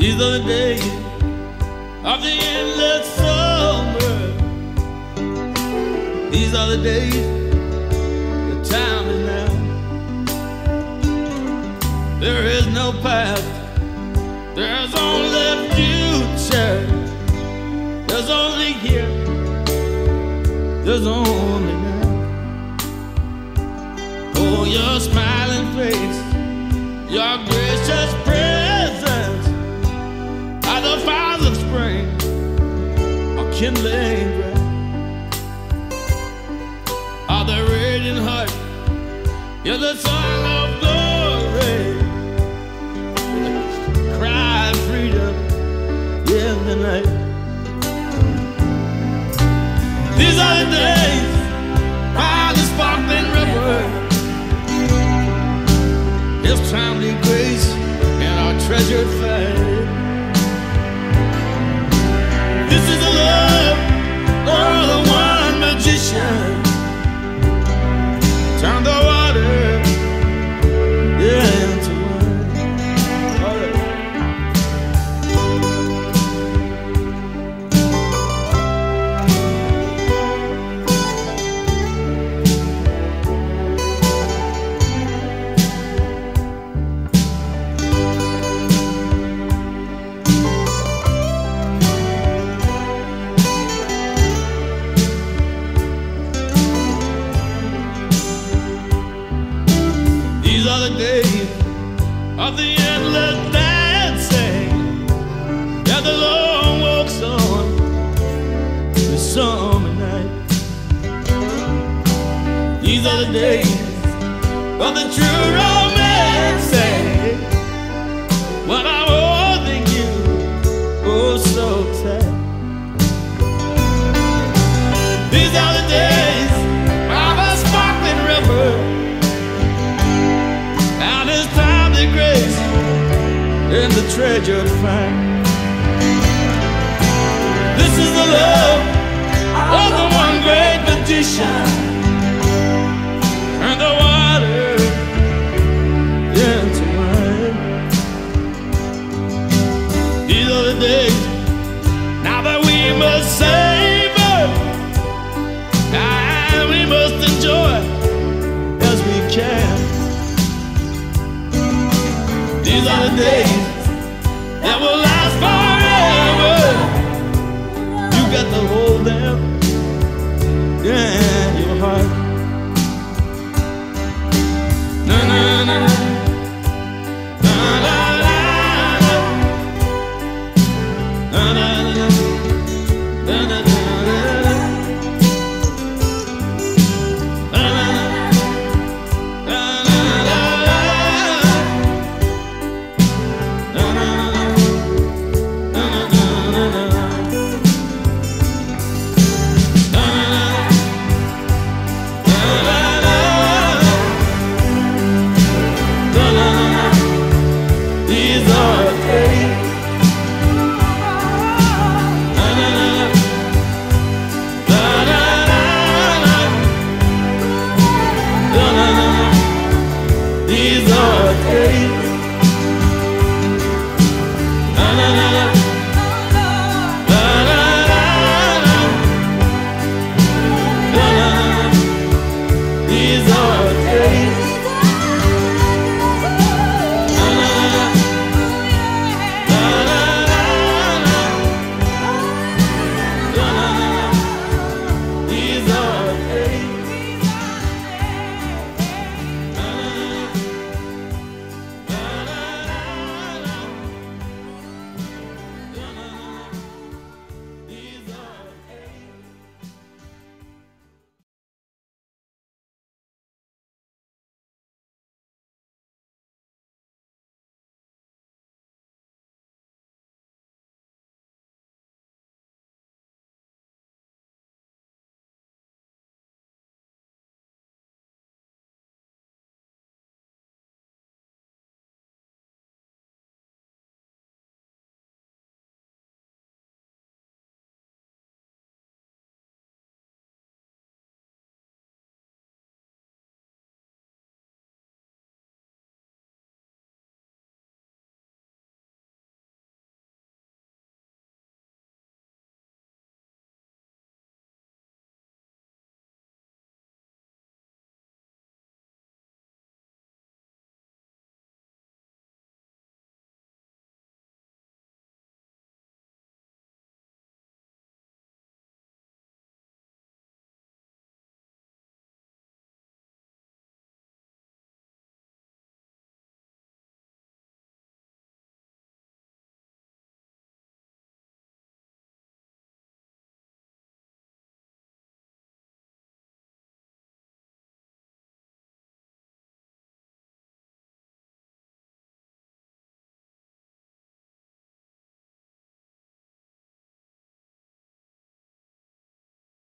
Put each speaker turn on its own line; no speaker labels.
These are the days of the endless summer. These are the days, the time is now. There is no past, there's only future. There's only here, there's only now. Oh, your smiling face, your gracious kindling bright. Are the radiant heart, you're the song of glory, cry of freedom in the night. These are the days by the sparkling river. His timely grace and our treasured faith. Days of the endless dancing. Yeah, the long walks on the summer night. These are the days of the true romancing. And it's time to grace in the treasure to find. This is the love of the one great magician. And the water into. These are the days now that we must savor and we must enjoy as we can. These are the days that will last forever.